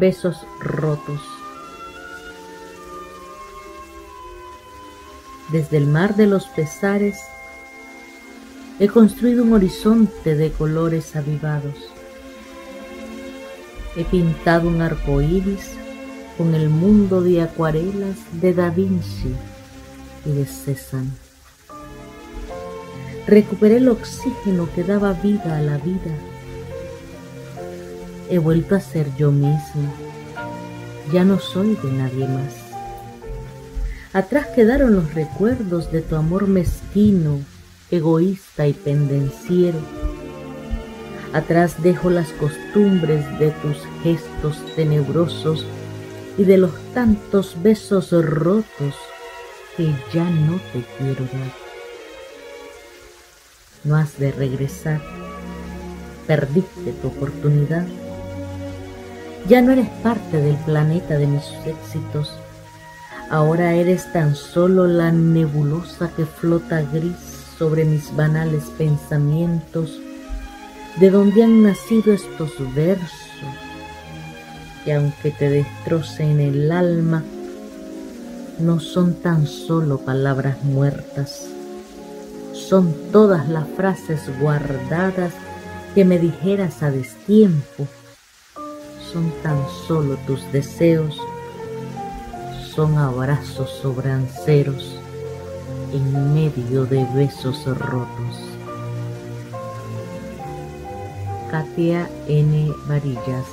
besos rotos. Desde el mar de los pesares he construido un horizonte de colores avivados. He pintado un arco iris con el mundo de acuarelas de Da Vinci y de Cézanne. Recuperé el oxígeno que daba vida a la vida. He vuelto a ser yo mismo. Ya no soy de nadie más. Atrás quedaron los recuerdos de tu amor mezquino, egoísta y pendenciero. Atrás dejo las costumbres de tus gestos tenebrosos y de los tantos besos rotos que ya no te quiero dar. No has de regresar, perdiste tu oportunidad. Ya no eres parte del planeta de mis éxitos, ahora eres tan solo la nebulosa que flota gris sobre mis banales pensamientos, de donde han nacido estos versos que aunque te destrocen el alma, no son tan solo palabras muertas, son todas las frases guardadas que me dijeras a destiempo, son tan solo tus deseos, son abrazos sobranceros en medio de besos rotos. Katia N. Varillas